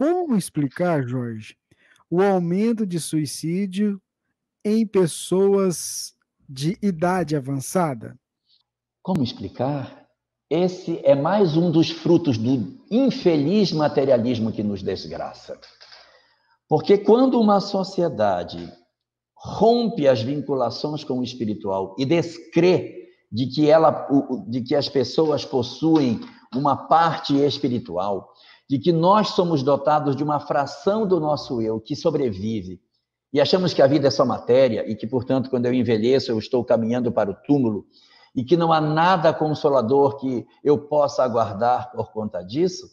como explicar, Jorge, o aumento de suicídio em pessoas de idade avançada? Como explicar? Esse é mais um dos frutos do infeliz materialismo que nos desgraça. Porque quando uma sociedade rompe as vinculações com o espiritual e descrê de que ela de que as pessoas possuem uma parte espiritual, de que nós somos dotados de uma fração do nosso eu que sobrevive e achamos que a vida é só matéria e que, portanto, quando eu envelheço, eu estou caminhando para o túmulo e que não há nada consolador que eu possa aguardar por conta disso,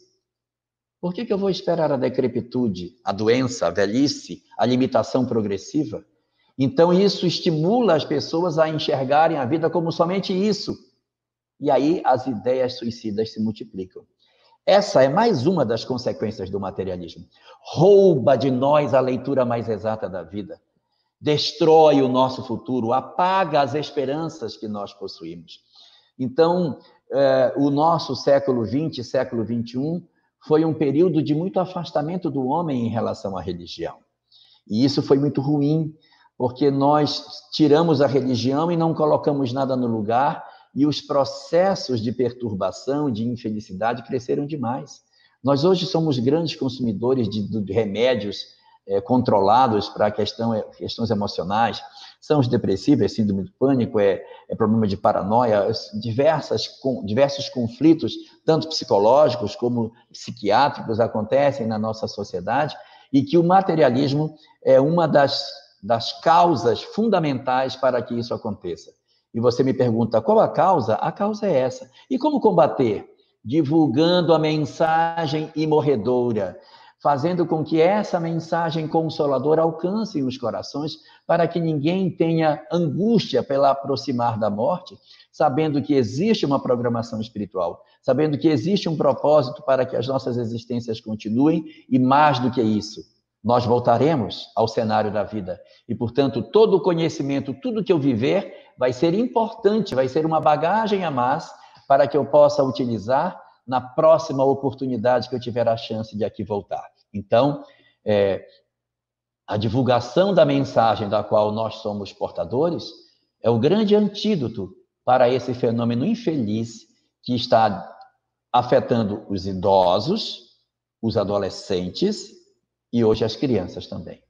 por que, que eu vou esperar a decrepitude, a doença, a velhice, a limitação progressiva? Então, isso estimula as pessoas a enxergarem a vida como somente isso. E aí as ideias suicidas se multiplicam. Essa é mais uma das consequências do materialismo. Rouba de nós a leitura mais exata da vida. Destrói o nosso futuro, apaga as esperanças que nós possuímos. Então, eh, o nosso século XX, século XXI, foi um período de muito afastamento do homem em relação à religião. E isso foi muito ruim, porque nós tiramos a religião e não colocamos nada no lugar, e os processos de perturbação, de infelicidade cresceram demais. Nós hoje somos grandes consumidores de, de remédios é, controlados para questão, é, questões emocionais, são os depressivos, síndrome do pânico, é, é problema de paranoia, diversas, com, diversos conflitos, tanto psicológicos como psiquiátricos, acontecem na nossa sociedade, e que o materialismo é uma das das causas fundamentais para que isso aconteça. E você me pergunta qual a causa? A causa é essa. E como combater? Divulgando a mensagem imorredora, fazendo com que essa mensagem consoladora alcance os corações, para que ninguém tenha angústia pela aproximar da morte, sabendo que existe uma programação espiritual, sabendo que existe um propósito para que as nossas existências continuem e mais do que isso, nós voltaremos ao cenário da vida. E, portanto, todo o conhecimento, tudo que eu viver, vai ser importante, vai ser uma bagagem a mais para que eu possa utilizar na próxima oportunidade que eu tiver a chance de aqui voltar. Então, é, a divulgação da mensagem da qual nós somos portadores é o grande antídoto para esse fenômeno infeliz que está afetando os idosos, os adolescentes e hoje as crianças também.